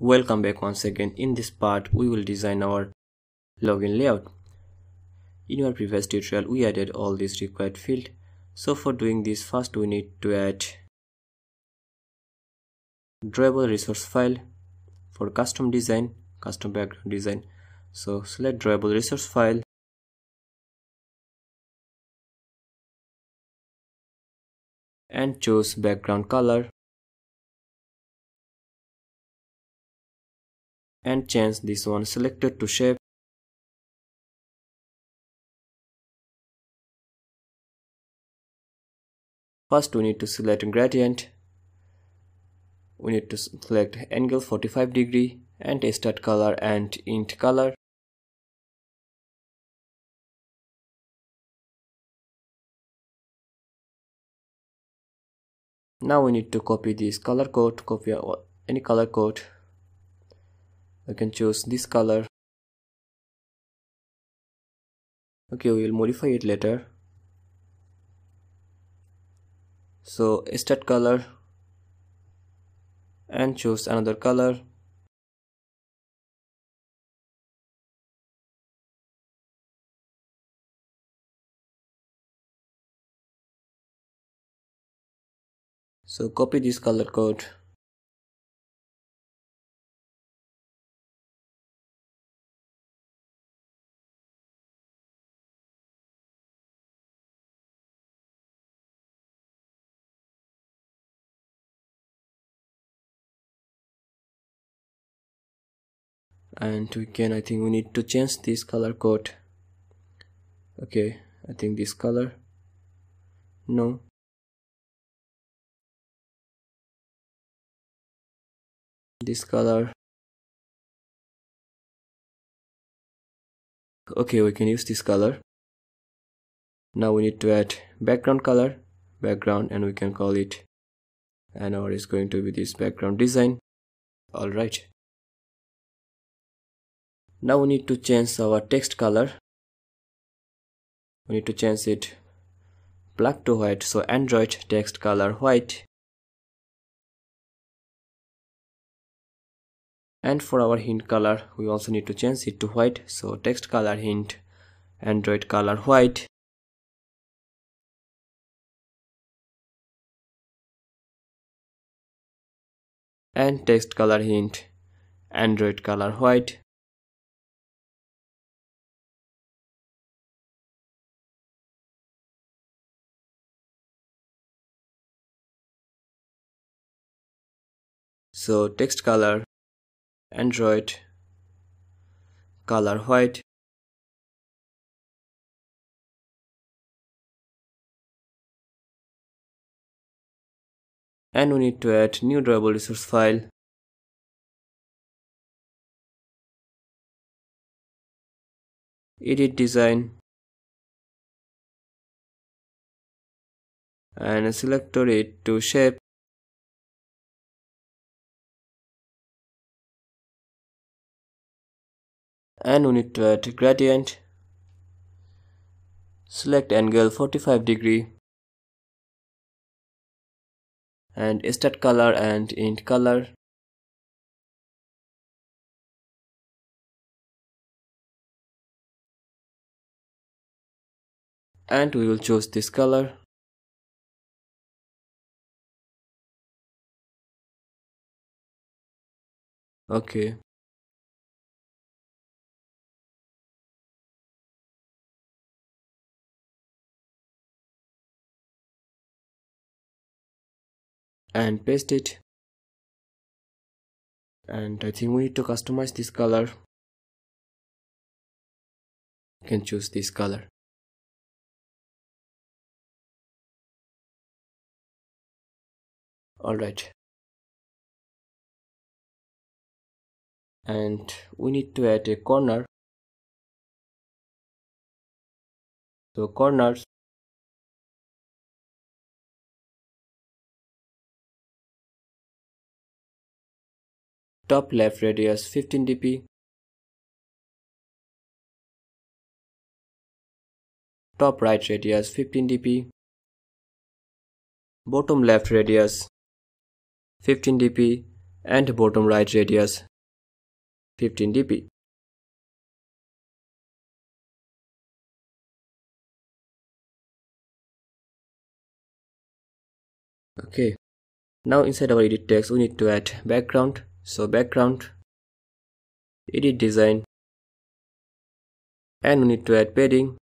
Welcome back once again. In this part, we will design our login layout. In our previous tutorial, we added all these required field. So for doing this, first we need to add drawable resource file for custom design, custom background design. So select drawable resource file and choose background color and change this one. Selected to shape. First we need to select gradient. We need to select angle 45 degree and start color and int color. Now we need to copy this color code copy any color code I can choose this color. Okay we will modify it later. So start color. And choose another color. So copy this color code and we can I think we need to change this color code. Okay I think this color. No. This color. Okay we can use this color. Now we need to add background color background and we can call it. And our is going to be this background design. All right now we need to change our text color. We need to change it black to white. So android text color white. And for our hint color we also need to change it to white. So text color hint android color white. And text color hint android color white so text color android color white. And we need to add new drawable resource file. Edit design. And selector it to shape and we need uh, to add gradient. Select angle 45 degree. And start color and int color. And we will choose this color. Okay and paste it. And I think we need to customize this color. You can choose this color. Alright and we need to add a corner. So corners top left radius 15 dp top right radius 15 dp bottom left radius 15 dp and bottom right radius 15 dp okay. Now inside our edit text we need to add background so background. Edit design. And we need to add padding.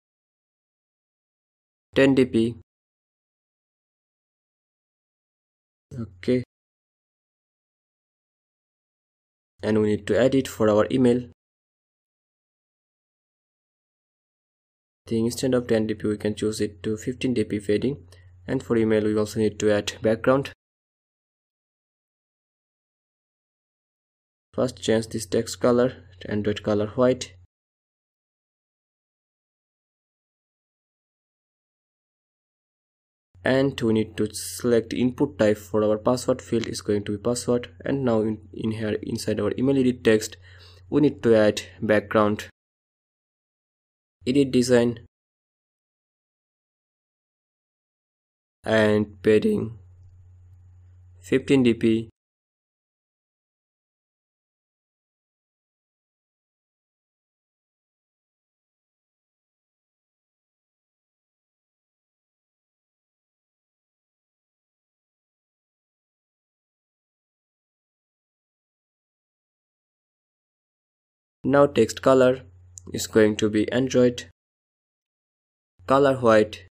10 dp okay. And we need to add it for our email. The instead of 10 dp we can choose it to 15 dp padding. And for email we also need to add background first change this text color to android color white. And we need to select input type for our password. Field is going to be password. And now in, in here inside our email edit text we need to add background edit design and padding. 15 dp now text color is going to be android. Color white